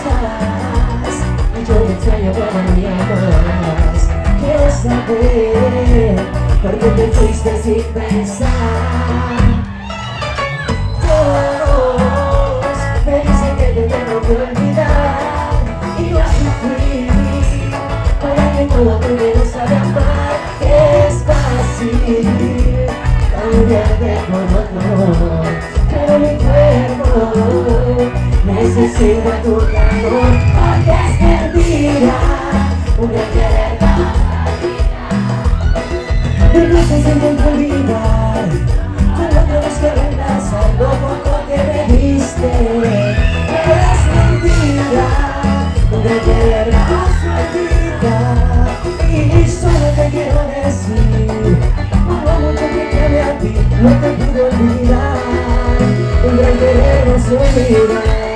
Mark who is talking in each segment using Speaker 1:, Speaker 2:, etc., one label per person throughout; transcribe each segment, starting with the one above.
Speaker 1: Y yo te extraño cada día más Quiero saber por qué te fuiste sin pensar Todos me dicen que te tengo que olvidar. Y yo sufrí para que todo pudiera saber amar. Es fácil cambiarte por otro Pero mi cuerpo necesita tu calor Porque es mentira una dices que no te olvidar Con otra vez que reemplazar lo poco que me diste Es mentira una más olvidar Y solo te quiero decir Por mucho que quede a ti No te puedo olvidar. Un gran querer no se olvida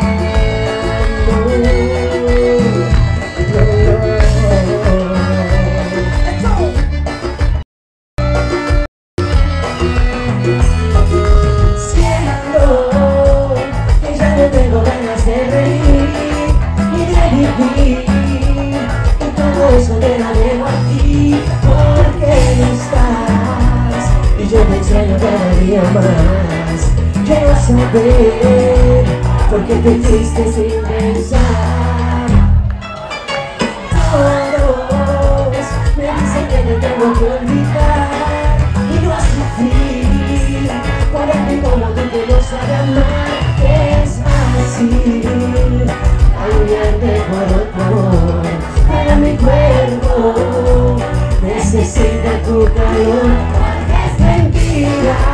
Speaker 1: día más. Quiero saber por qué te fuiste sin pensar. Todos me dicen que te tengo que olvidar. Y no sufrir por alguien como tú que no sabe amar Es fácil cambiarte por otro Para mi cuerpo necesita tu calor. Porque es mentira